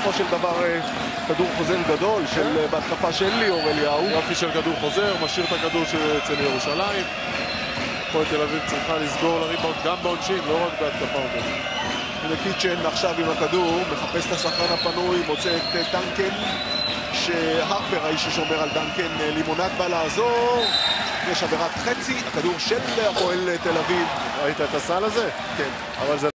בסופו של דבר אה, כדור חוזר גדול של, אה, בהתקפה של ליאור אליהו. יופי של כדור חוזר, משאיר את הכדור אצל ירושלים. הפועל תל אביב צריכה לסגור לריבאונד גם בעונשין, לא רק בהתקפה עומדת. הנה קיצ'ן עכשיו עם הכדור, מחפש את השחקן הפנוי, מוצא את אה, דנקן, שהרפר האיש ששומר על דנקן, אה, לימונד בא לעזור, יש עבירת חצי, הכדור של הפועל תל אביב. ראית את הסל הזה? כן. אבל זה